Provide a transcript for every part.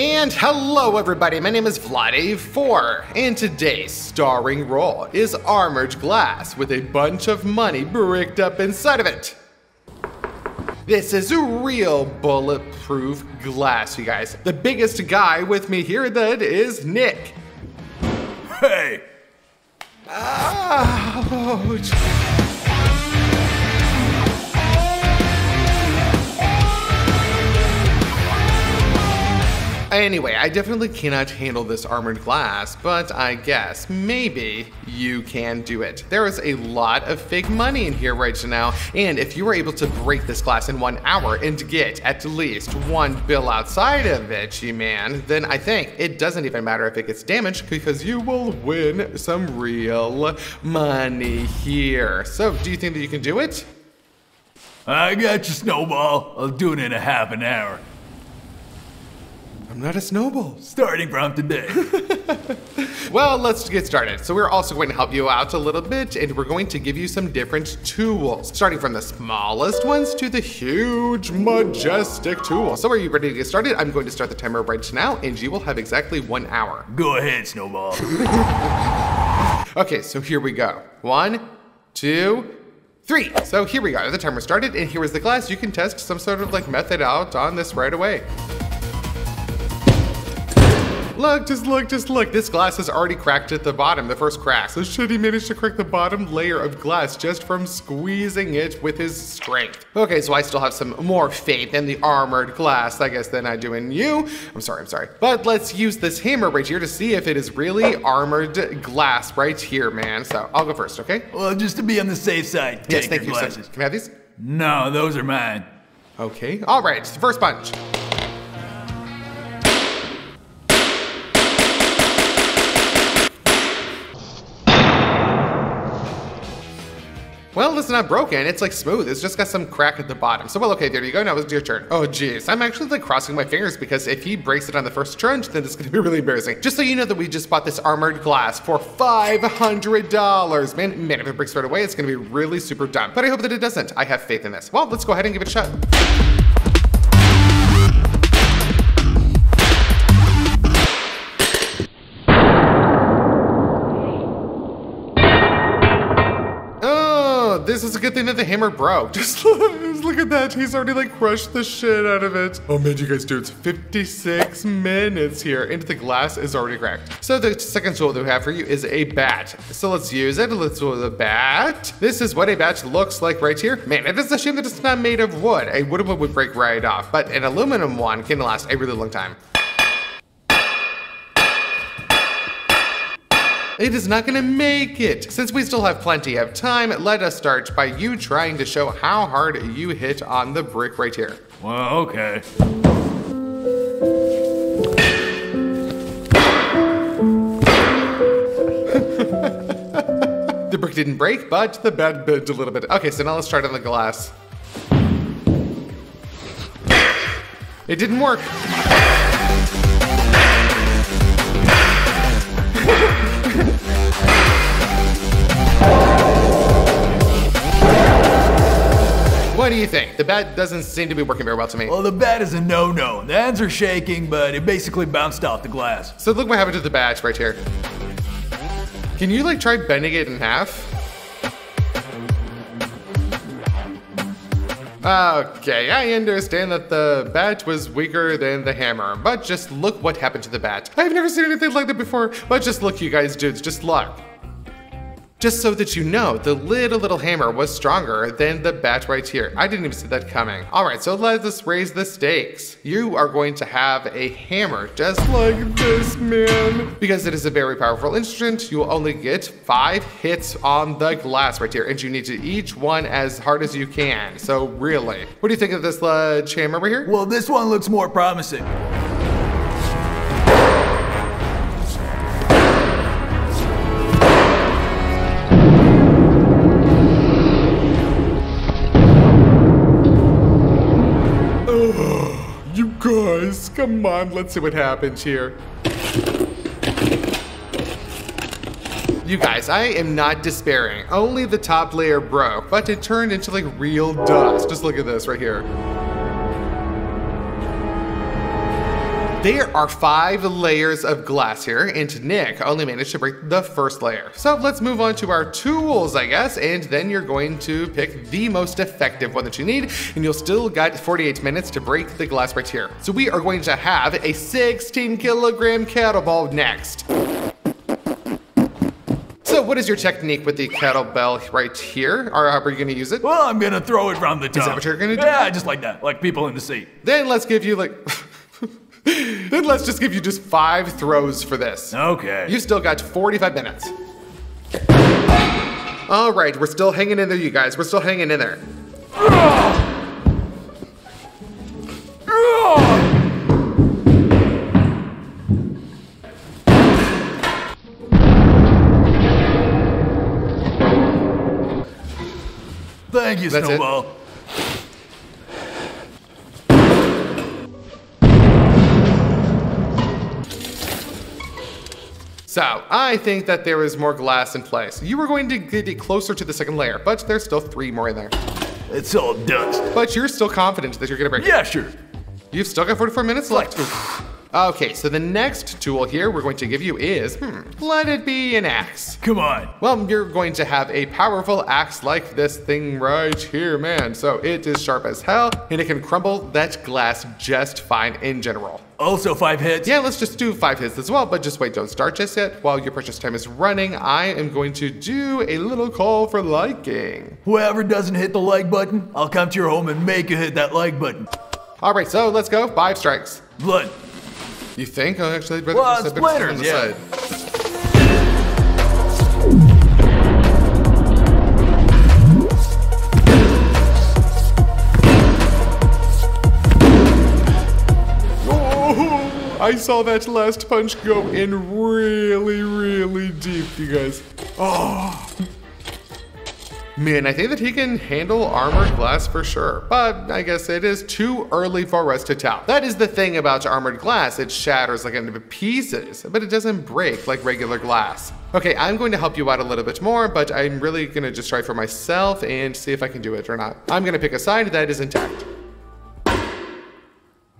And hello everybody, my name is Vlad A4, and today's starring role is Armored Glass with a bunch of money bricked up inside of it. This is a real bulletproof glass, you guys. The biggest guy with me here that is Nick. Hey! Ouch. Anyway, I definitely cannot handle this armored glass, but I guess maybe you can do it. There is a lot of fake money in here right now, and if you were able to break this glass in one hour and get at least one bill outside of it, G-Man, then I think it doesn't even matter if it gets damaged because you will win some real money here. So, do you think that you can do it? I got you, Snowball. I'll do it in a half an hour. I'm not a snowball. Starting from today. Well, let's get started. So we're also going to help you out a little bit and we're going to give you some different tools, starting from the smallest ones to the huge, majestic tools. So are you ready to get started? I'm going to start the timer right now and you will have exactly one hour. Go ahead, Snowball. Okay, so here we go. One, two, three. So here we go. The timer started and here is the glass. You can test some sort of like method out on this right away. Look, just look, just look. This glass is already cracked at the bottom, the first crack. So should he manage to crack the bottom layer of glass just from squeezing it with his strength? Okay, so I still have some more faith in the armored glass, I guess, than I do in you. I'm sorry, I'm sorry. But let's use this hammer right here to see if it is really armored glass right here, man. So I'll go first, okay? well, just to be on the safe side, Yes, thank your you, sir. glasses. Can I have these? No, those are mine. Okay, all right, first punch. Well, it's not broken. It's like smooth. It's just got some crack at the bottom. So, well, okay, there you go. Now it's your turn. Oh, jeez. I'm actually like crossing my fingers because if he breaks it on the first turn, then it's to be really embarrassing. Just so you know that we just bought this armored glass for $500. Man, man, if it breaks right away, it's to be really super dumb. But I hope that it doesn't. I have faith in this. Well, let's go ahead and give it a shot. This is a good thing that the hammer broke. Just look, just look at that. He's already like crushed the shit out of it. Oh man, you guys dude, It's 56 minutes here and the glass is already cracked. So the second tool that we have for you is a bat. So let's use it. Let's do the bat. This is what a bat looks like right here. Man, it is a shame that it's not made of wood. A wooden one would break right off, but an aluminum one can last a really long time. It is not gonna make it. Since we still have plenty of time, let us start by you trying to show how hard you hit on the brick right here. Well, okay. The brick didn't break, but the bed bent a little bit. Okay, so now let's try it on the glass. It didn't work. What do you think? The bat doesn't seem to be working very well to me. Well, the bat is a no-no. The hands are shaking, but it basically bounced off the glass. So look what happened to the badge right here. Can you like try bending it in half? Okay, I understand that the bat was weaker than the hammer, but just look what happened to the bat. I've never seen anything like that before, but just look you guys dudes, just look. Just so that you know, the little little hammer was stronger than the bat right here. I didn't even see that coming. All right, so let us raise the stakes. You are going to have a hammer just like this, man. Because it is a very powerful instrument, you will only get five hits on the glass right here, and you need to each one as hard as you can. So really, what do you think of this uh, hammer over here? Well, this one looks more promising. Come on, let's see what happens here. You guys, I am not despairing. Only the top layer broke, but it turned into like real dust. Just look at this right here. There are five layers of glass here, and Nick only managed to break the first layer. So let's move on to our tools, I guess, and then you're going to pick the most effective one that you need, and you'll still got 48 minutes to break the glass right here. So we are going to have a 16 kilogram kettlebell next. So what is your technique with the kettlebell right here? Or how are you gonna use it? Well, I'm gonna throw it from the top. Is that what you're gonna do? Yeah, just like that, like people in the seat. Then let's give you like, then let's just give you just five throws for this. Okay. You've still got 45 minutes. All right, we're still hanging in there, you guys. We're still hanging in there. Thank you, That's it? So, I think that there is more glass in place. You were going to get it closer to the second layer, but there's still three more in there. It's all dust. But you're still confident that you're gonna break it. Yeah, sure. You've still got 44 minutes left. Okay, so the next tool here we're going to give you is, hmm, let it be an axe. Come on. Well, you're going to have a powerful axe like this thing right here, man. So it is sharp as hell, and it can crumble that glass just fine in general. Also five hits. Yeah, let's just do five hits as well, but just wait, don't start just yet. While your precious time is running, I am going to do a little call for liking. Whoever doesn't hit the like button, I'll come to your home and make you hit that like button. All right, so let's go. Five strikes. Blood. You think? Oh, actually, I'd rather Well, just have splinters, on the yeah. side. Oh, I saw that last punch go in really, really deep, you guys. Oh. Man, I think that he can handle armored glass for sure, but I guess it is too early for us to tell. That is the thing about armored glass, it shatters like into pieces, but it doesn't break like regular glass. Okay, I'm going to help you out a little bit more, but I'm really gonna just try for myself and see if I can do it or not. I'm gonna pick a side that is intact.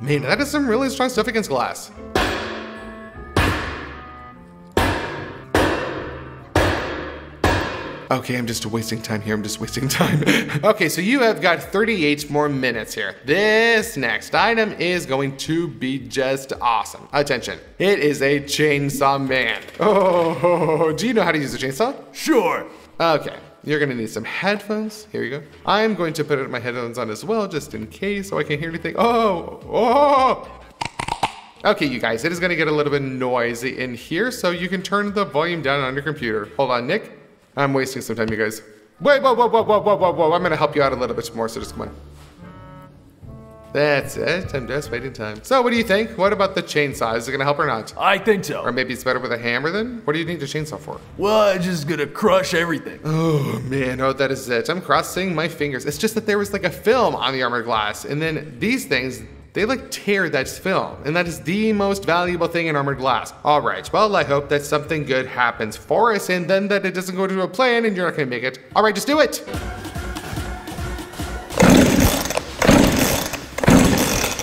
Man, that is some really strong stuff against glass. Okay, I'm just wasting time here. I'm just wasting time. okay, so you have got 38 more minutes here. This next item is going to be just awesome. Attention, it is a chainsaw man. Oh, do you know how to use a chainsaw? Sure. Okay, you're gonna need some headphones. Here you go. I'm going to put my headphones on as well, just in case, so I can hear anything. Oh, oh. Okay, you guys, it is gonna get a little bit noisy in here, so you can turn the volume down on your computer. Hold on, Nick. I'm wasting some time, you guys. Wait, whoa, whoa, whoa, whoa, whoa, whoa, whoa. I'm gonna help you out a little bit more, so just come on. That's it. I'm just waiting time. So, what do you think? What about the chainsaw? Is it gonna help or not? I think so. Or maybe it's better with a hammer then? What do you need the chainsaw for? Well, it's just gonna crush everything. Oh man, oh that is it. I'm crossing my fingers. It's just that there was like a film on the armored glass, and then these things, they like tear that film, and that is the most valuable thing in armored glass. All right, well I hope that something good happens for us, and then that it doesn't go to a plan, and you're not gonna make it. All right, just do it.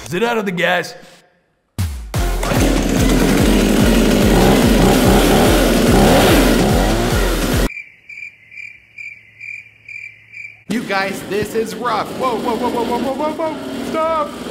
Is it out of the gas? You guys, this is rough. Whoa, whoa, whoa, whoa, whoa, whoa, whoa, whoa! Stop!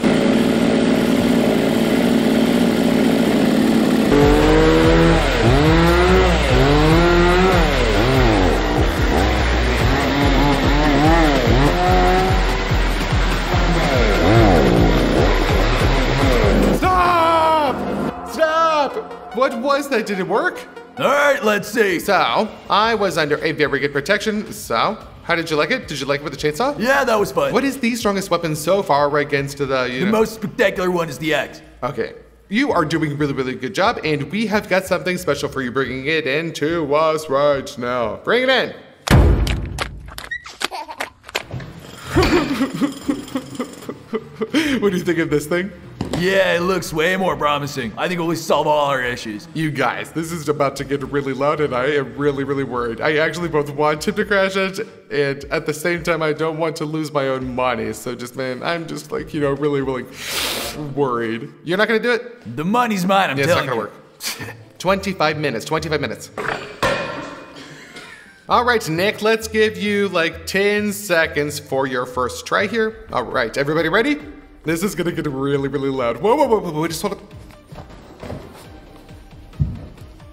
Did it work? All right, let's see. So, I was under a very good protection. So, how did you like it? Did you like it with the chainsaw? Yeah, that was fun. What is the strongest weapon so far right against the, you The know? most spectacular one is the axe. Okay. You are doing a really, really good job, and we have got something special for you bringing it into us right now. Bring it in. what do you think of this thing? Yeah, it looks way more promising. I think we'll solve all our issues. You guys, this is about to get really loud and I am really, really worried. I actually both want him to crash it and at the same time I don't want to lose my own money. So just, man, I'm just like, you know, really, really worried. You're not gonna do it? The money's mine, I'm Yeah, it's not gonna you. work. 25 minutes, 25 minutes. All right, Nick, let's give you like 10 seconds for your first try here. All right, everybody ready? This is gonna get really, really loud. Whoa, whoa, whoa, whoa, whoa, just hold it.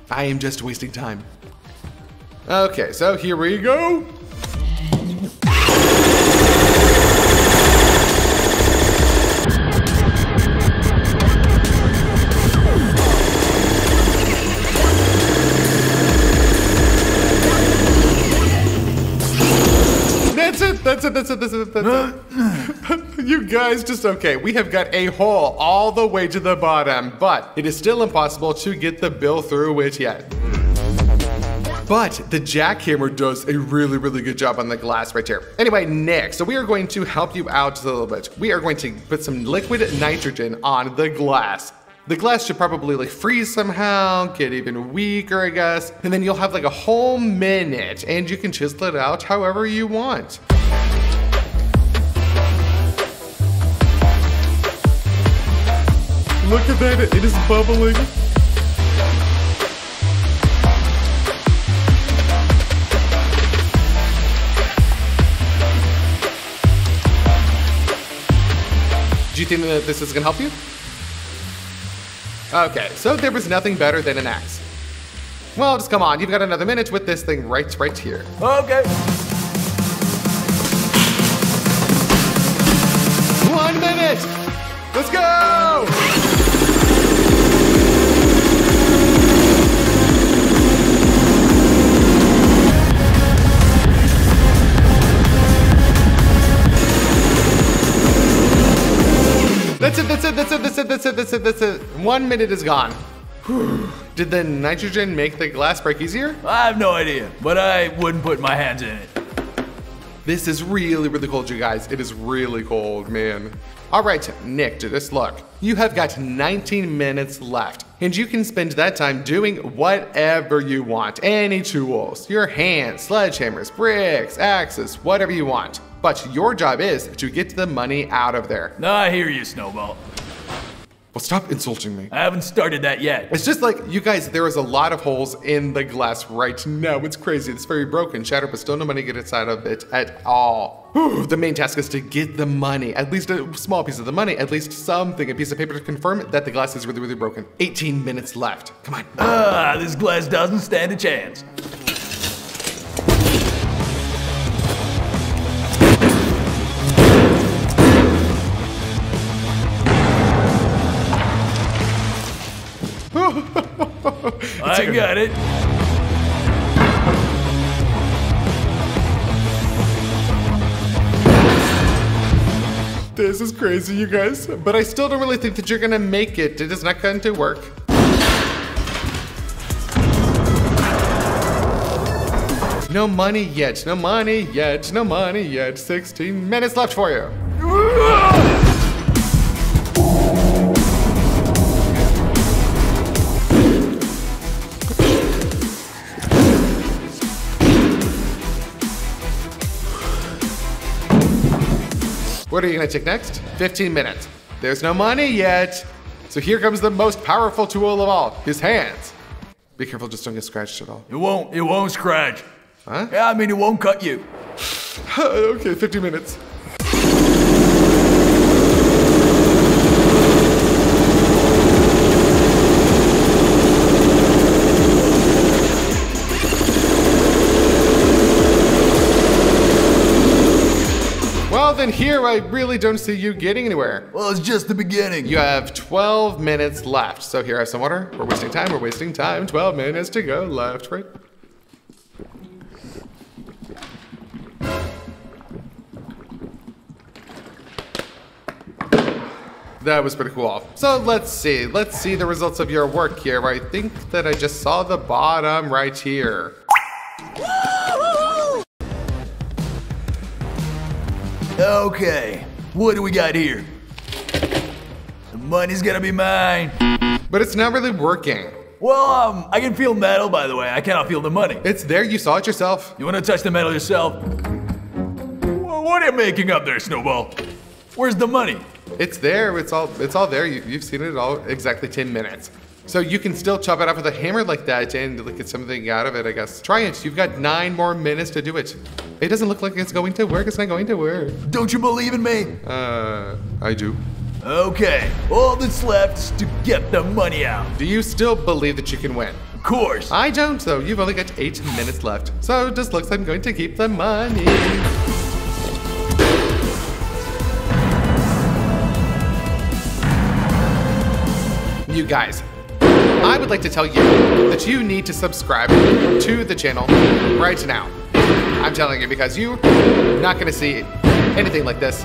I am just wasting time. Okay, so here we go. That's it, that's it, that's it, that's it, you guys just okay. We have got a hole all the way to the bottom, but it is still impossible to get the bill through it yet. But the jackhammer does a really, really good job on the glass right here. Anyway, Nick, so we are going to help you out just a little bit. We are going to put some liquid nitrogen on the glass. The glass should probably like freeze somehow, get even weaker, I guess. And then you'll have like a whole minute and you can chisel it out however you want. Look at that, it is bubbling. Do you think that this is gonna help you? Okay, so there was nothing better than an axe. Well, just come on, you've got another minute with this thing right, right here. Okay. One minute! Let's go! That's it, that's it, that's it, that's it, that's it, that's it. One minute is gone. Did the nitrogen make the glass break easier? I have no idea, but I wouldn't put my hands in it. This is really, really cold, you guys. It is really cold, man. All right, Nick, to this look. You have got 19 minutes left, and you can spend that time doing whatever you want. Any tools, your hands, sledgehammers, bricks, axes, whatever you want. But your job is to get the money out of there. I hear you, Snowball. Well, stop insulting me. I haven't started that yet. It's just like, you guys, there is a lot of holes in the glass right now. It's crazy. It's very broken, shattered, but still no money get inside of it at all. Whew, the main task is to get the money, at least a small piece of the money, at least something, a piece of paper to confirm that the glass is really, really broken. 18 minutes left. Come on. Ah, this glass doesn't stand a chance. I got it. This is crazy, you guys. But I still don't really think that you're gonna make it. It is not going to work. No money yet, no money yet, no money yet. 16 minutes left for you. What are you gonna take next? 15 minutes. There's no money yet. So here comes the most powerful tool of all, his hands. Be careful, just don't get scratched at all. It won't. It won't scratch. Huh? Yeah, I mean it won't cut you. okay, 15 minutes. Then here I really don't see you getting anywhere. Well, it's just the beginning. You have 12 minutes left. So here, I have some water. We're wasting time. We're wasting time. 12 minutes to go. Left, right. That was pretty cool. Off. So let's see. Let's see the results of your work here. I think that I just saw the bottom right here. Okay, what do we got here? The money's gonna be mine. But it's not really working. Well, um, I can feel metal, by the way. I cannot feel the money. It's there, you saw it yourself. You wanna touch the metal yourself? Wh- What are you making up there, Snowball? Where's the money? It's there, it's all it's all there. You, you've seen it all exactly 10 minutes. So you can still chop it off with a hammer like that and look at something out of it, I guess. Try it. You've got nine more minutes to do it. It doesn't look like it's going to work. It's not going to work. Don't you believe in me? Uh, I do. Okay, all that's left is to get the money out. Do you still believe that you can win? Of course. I don't, though. You've only got eight minutes left. So it just looks like I'm going to keep the money. You guys, I would like to tell you that you need to subscribe to the channel right now. I'm telling you because you're not going to see anything like this.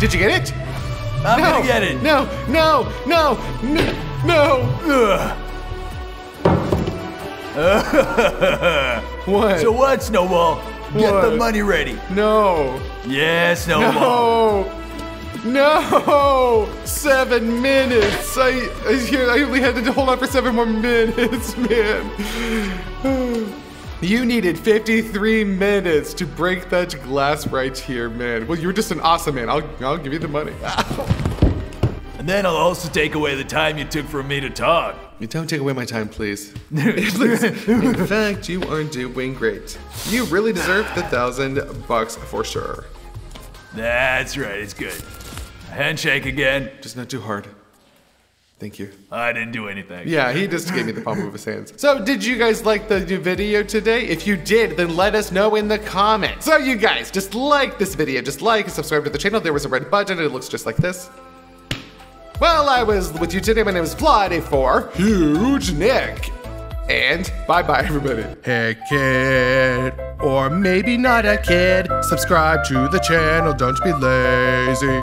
Did you get it? I'm no, gonna get it. No, no, no, no, no. What? so what, Snowball? Get the money ready. no. Yeah, Snowball. No. No. Seven minutes. I, I, I only had to hold on for seven more minutes, man. You needed 53 minutes to break that glass right here, man. Well, you're just an awesome man. I'll, I'll give you the money. And then I'll also take away the time you took for me to talk. You don't take away my time, please. Please. In fact, you are doing great. You really deserve the thousand bucks for sure. That's right, it's good. Handshake again. Just not too hard. Thank you. I didn't do anything. Yeah, he just gave me the palm of his hands. So, did you guys like the new video today? If you did, then let us know in the comments. So, you guys, just like this video. Just like and subscribe to the channel. There was a red button. It looks just like this. Well, I was with you today. My name is Fly4 Huge Nick. And bye-bye, everybody. Hey kid, or maybe not a kid, subscribe to the channel, don't be lazy.